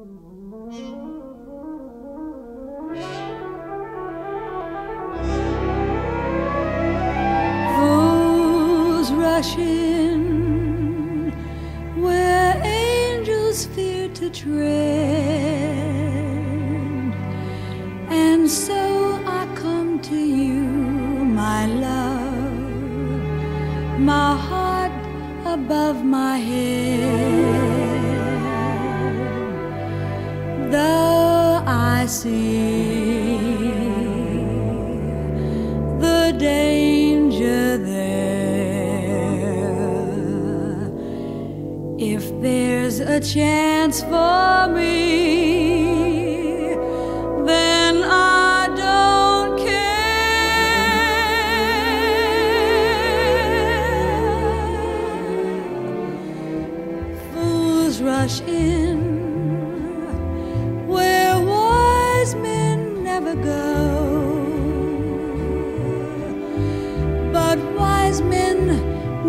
Fools rush in where angels fear to tread, and so I come to you, my love, my heart above my head. I see the danger there. If there's a chance for me, then I don't care. Fools rush in ago. But wise men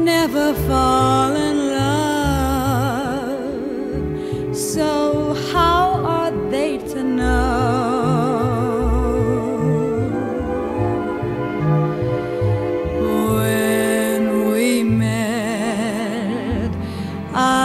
never fall in love. So, how are they to know? When we met, I